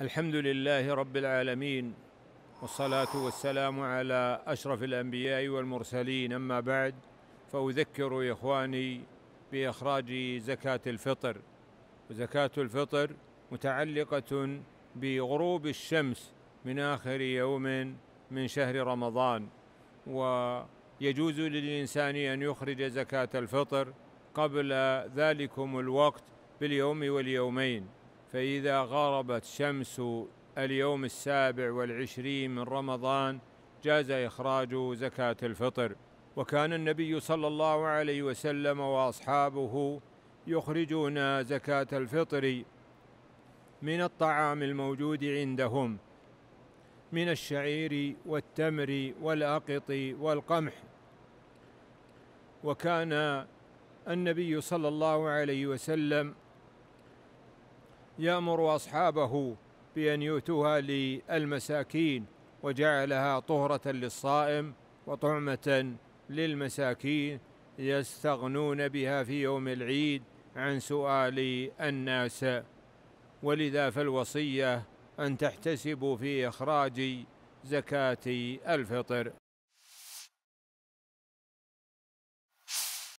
الحمد لله رب العالمين والصلاة والسلام على أشرف الأنبياء والمرسلين. أما بعد فأذكر إخواني بإخراج زكاة الفطر. وزكاه الفطر متعلقة بغروب الشمس من آخر يوم من شهر رمضان ويجوز للإنسان أن يخرج زكاة الفطر قبل ذلكم الوقت باليوم واليومين. فإذا غربت شمس اليوم السابع والعشرين من رمضان جاز إخراج زكاة الفطر. وكان النبي صلى الله عليه وسلم وأصحابه يخرجون زكاة الفطر من الطعام الموجود عندهم من الشعير والتمر والأقط والقمح. وكان النبي صلى الله عليه وسلم يأمر أصحابه بأن يؤتوها للمساكين وجعلها طهرة للصائم وطعمة للمساكين يستغنون بها في يوم العيد عن سؤال الناس. ولذا فالوصية أن تحتسبوا في إخراج زكاة الفطر.